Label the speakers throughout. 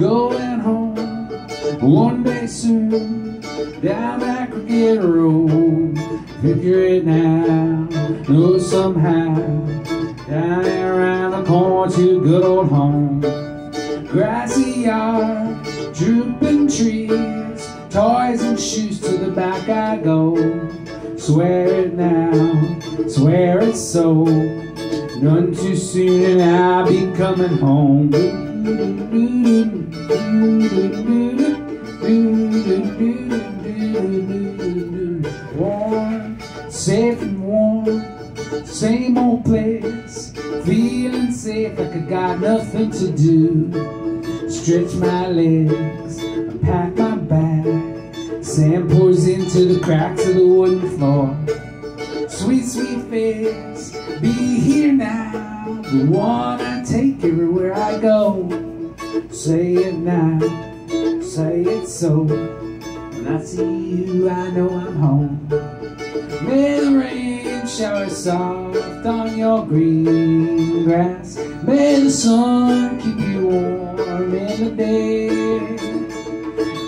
Speaker 1: going home one day soon down that crooked road. Figure it now, know somehow down around the corner to good old home. Grassy yard, drooping trees, toys and shoes to the back I go. Swear it now, swear it so. None too soon and I'll be coming home. Warm, safe and warm, same old place. Feeling safe like I got nothing to do. Stretch my legs, pack my bag. Sand pours into the cracks of the wooden floor. Sweet, sweet face, be here now. The one I take everywhere. Say it now, say it so. When I see you, I know I'm home. May the rain shower soft on your green grass. May the sun keep you warm in the day.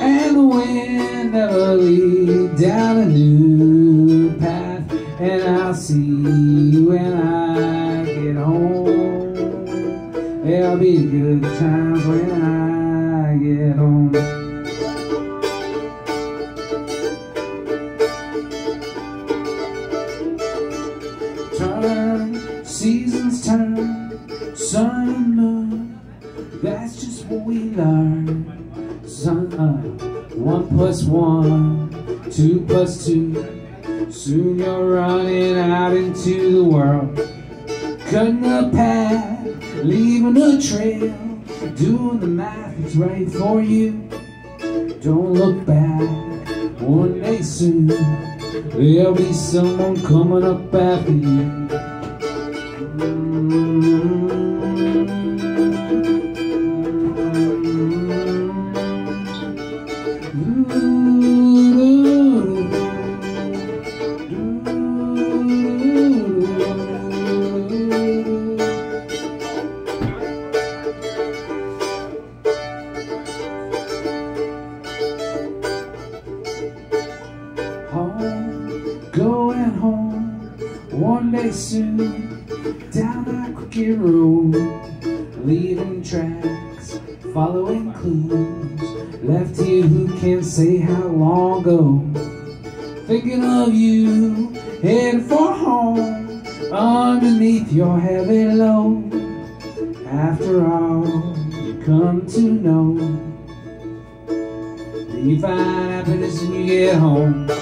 Speaker 1: And the wind never lead down a new path. And I'll see you when I get home. There'll be good times when Turn, seasons turn, sun and moon. That's just what we learn. Sun, uh, one plus one, two plus two. Soon you're running out into the world, cutting a path, leaving a trail, doing the math. It's right for you. Don't look back. One day soon, there'll be someone coming up after you. Mm-hmm. Home, soon, down that crooked road, leaving tracks, following clues, left here who can say how long ago, thinking of you, heading for home, underneath your heavy load, after all, you come to know, that you find happiness when you get home.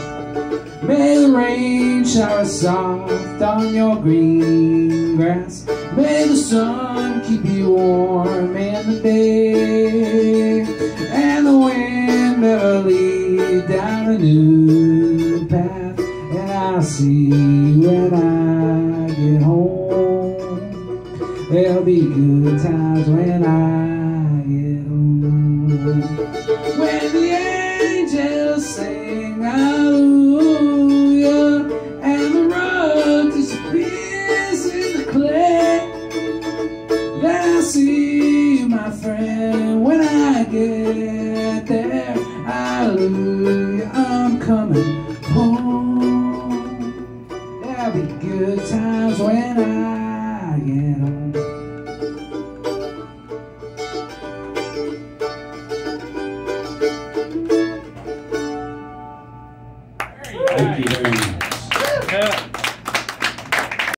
Speaker 1: May the rain shower soft on your green grass. May the sun keep you warm in the day. And the wind never lead down a new path. And I'll see when I get home. There'll be good times when I get home. Get there. Hallelujah, I'm coming home. There'll be good times when I get home. Thank you.